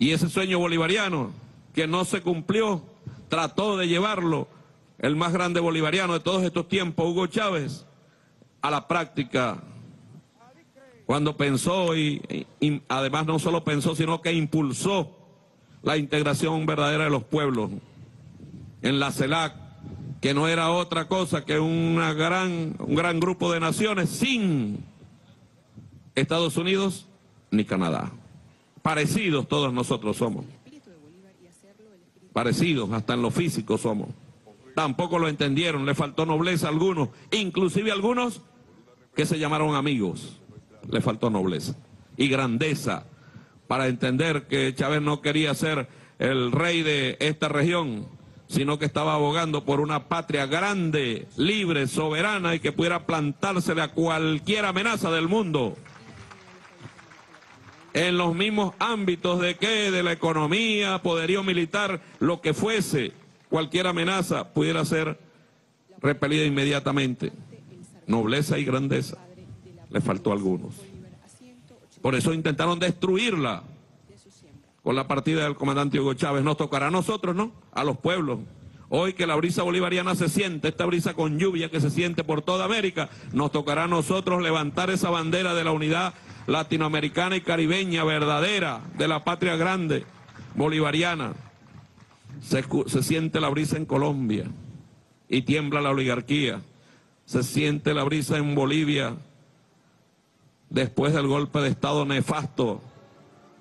Y ese sueño bolivariano que no se cumplió, trató de llevarlo el más grande bolivariano de todos estos tiempos, Hugo Chávez, a la práctica cuando pensó y, además no solo pensó, sino que impulsó la integración verdadera de los pueblos en la CELAC, que no era otra cosa que una gran, un gran grupo de naciones sin Estados Unidos ni Canadá. Parecidos todos nosotros somos. Parecidos, hasta en lo físico somos. Tampoco lo entendieron, le faltó nobleza a algunos, inclusive algunos que se llamaron amigos. Le faltó nobleza y grandeza para entender que Chávez no quería ser el rey de esta región, sino que estaba abogando por una patria grande, libre, soberana y que pudiera plantársele a cualquier amenaza del mundo en los mismos ámbitos de qué, de la economía, poderío militar, lo que fuese, cualquier amenaza pudiera ser repelida inmediatamente. Nobleza y grandeza le faltó a algunos. Por eso intentaron destruirla con la partida del comandante Hugo Chávez. Nos tocará a nosotros, ¿no? A los pueblos. Hoy que la brisa bolivariana se siente, esta brisa con lluvia que se siente por toda América, nos tocará a nosotros levantar esa bandera de la unidad latinoamericana y caribeña verdadera de la patria grande bolivariana. Se, se, siente la brisa en Colombia y tiembla la oligarquía. Se siente la brisa en Bolivia después del golpe de Estado nefasto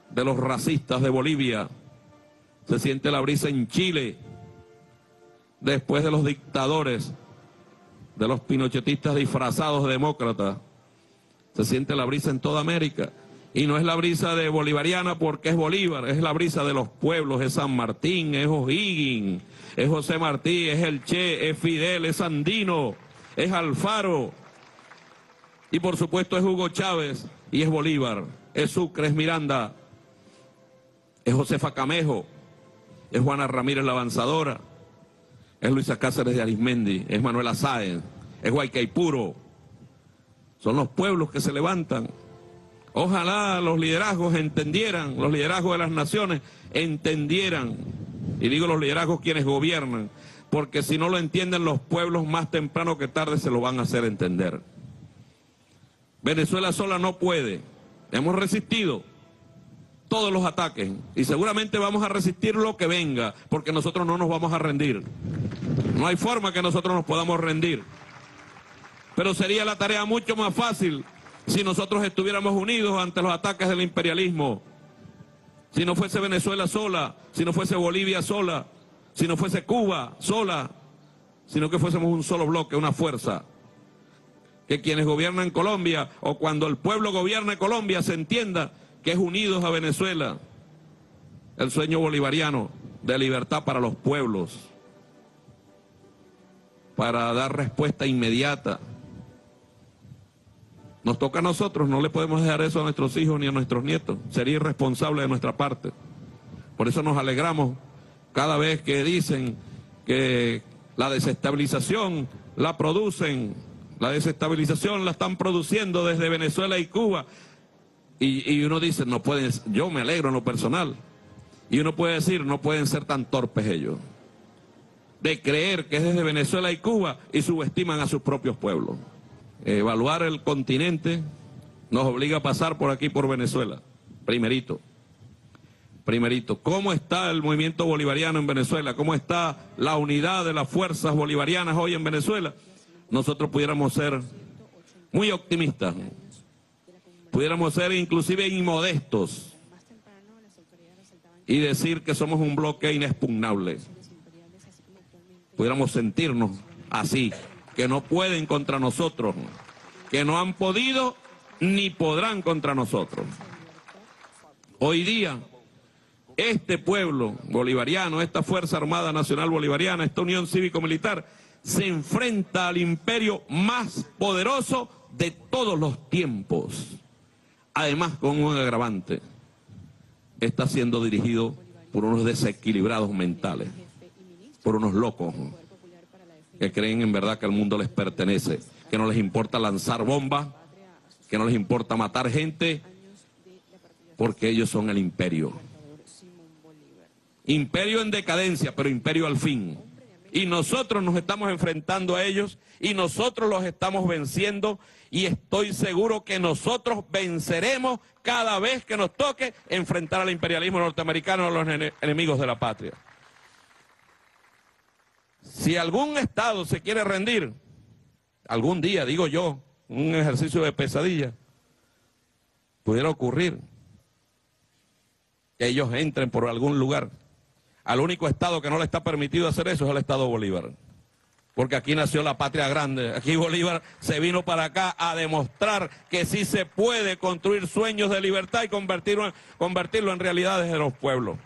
de los racistas de Bolivia. Se siente la brisa en Chile después de los dictadores, de los pinochetistas disfrazados de demócratas. Se siente la brisa en toda América. Y no es la brisa de bolivariana porque es Bolívar, es la brisa de los pueblos, es San Martín, es O'Higgins, es José Martí, es El Che, es Fidel, es Andino, es Alfaro. Y por supuesto es Hugo Chávez y es Bolívar, es Sucre, es Miranda, es Josefa Camejo, es Juana Ramírez la Avanzadora, es Luisa Cáceres de Arismendi, es Manuela Sáenz, es Guaycaipuro. Son los pueblos que se levantan. Ojalá los liderazgos entendieran, los liderazgos de las naciones entendieran, y digo los liderazgos quienes gobiernan, porque si no lo entienden los pueblos más temprano que tarde se lo van a hacer entender. Venezuela sola no puede. Hemos resistido todos los ataques y seguramente vamos a resistir lo que venga, porque nosotros no nos vamos a rendir. No hay forma que nosotros nos podamos rendir. Pero sería la tarea mucho más fácil si nosotros estuviéramos unidos ante los ataques del imperialismo. Si no fuese Venezuela sola, si no fuese Bolivia sola, si no fuese Cuba sola, sino que fuésemos un solo bloque, una fuerza. Que quienes gobiernan Colombia o cuando el pueblo gobierne Colombia se entienda que es unidos a Venezuela. El sueño bolivariano de libertad para los pueblos, para dar respuesta inmediata nos toca a nosotros, no le podemos dejar eso a nuestros hijos ni a nuestros nietos. Sería irresponsable de nuestra parte. Por eso nos alegramos cada vez que dicen que la desestabilización la producen, la desestabilización la están produciendo desde Venezuela y Cuba. Y, y uno dice, no pueden, yo me alegro en lo personal. Y uno puede decir, no pueden ser tan torpes ellos. De creer que es desde Venezuela y Cuba y subestiman a sus propios pueblos evaluar el continente nos obliga a pasar por aquí, por Venezuela, primerito. Primerito, ¿cómo está el movimiento bolivariano en Venezuela? ¿Cómo está la unidad de las fuerzas bolivarianas hoy en Venezuela? Nosotros pudiéramos ser muy optimistas, pudiéramos ser inclusive inmodestos y decir que somos un bloque inexpugnable. Pudiéramos sentirnos así que no pueden contra nosotros, que no han podido ni podrán contra nosotros. Hoy día, este pueblo bolivariano, esta Fuerza Armada Nacional Bolivariana, esta Unión Cívico-Militar, se enfrenta al imperio más poderoso de todos los tiempos. Además, con un agravante, está siendo dirigido por unos desequilibrados mentales, por unos locos que creen en verdad que el mundo les pertenece, que no les importa lanzar bombas, que no les importa matar gente, porque ellos son el imperio. Imperio en decadencia, pero imperio al fin. Y nosotros nos estamos enfrentando a ellos y nosotros los estamos venciendo y estoy seguro que nosotros venceremos cada vez que nos toque enfrentar al imperialismo norteamericano, a los enemigos de la patria. Si algún Estado se quiere rendir, algún día, digo yo, un ejercicio de pesadilla, pudiera ocurrir que ellos entren por algún lugar. Al único Estado que no le está permitido hacer eso es el Estado Bolívar. Porque aquí nació la patria grande. Aquí Bolívar se vino para acá a demostrar que sí se puede construir sueños de libertad y convertirlo, convertirlo en realidades de los pueblos.